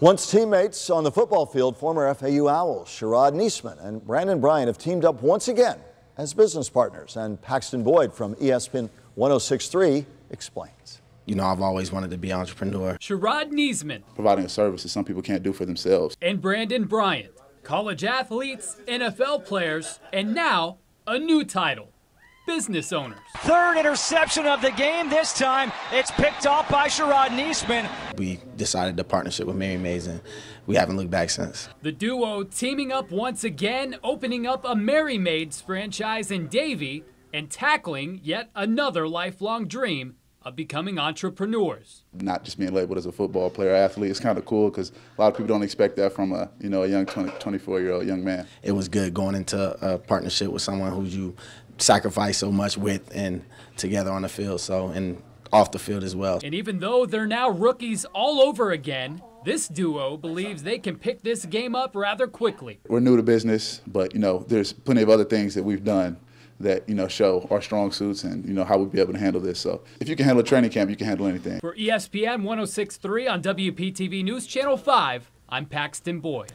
Once teammates on the football field, former FAU Owls Sharrod Neasman and Brandin Bryant have teamed up once again as business partners. And Paxton Boyd from ESPN 1063 explains. You know, I've always wanted to be an entrepreneur. Sharrod Neasman. Providing a service that some people can't do for themselves. And Brandin Bryant. College athletes, NFL players, and now a new title business owners. Third interception of the game. This time it's picked off by Sharrod Neasman. We decided the partnership with Merry Maids, and we haven't looked back since. The duo teaming up once again, opening up a Merry Maids franchise in Davie and tackling yet another lifelong dream of becoming entrepreneurs. Not just being labeled as a football player, athlete. It's kind of cool because a lot of people don't expect that from a you know a young 20, 24 year old young man. It was good going into a partnership with someone who you sacrifice so much with and together on the field. So and off the field as well. And even though they're now rookies all over again, this duo believes they can pick this game up rather quickly. We're new to business, but you know, there's plenty of other things that we've done that you know show our strong suits and you know how we'll be able to handle this. So if you can handle a training camp, you can handle anything. For ESPN 1063 on WPTV News Channel 5, I'm Paxton Boyd.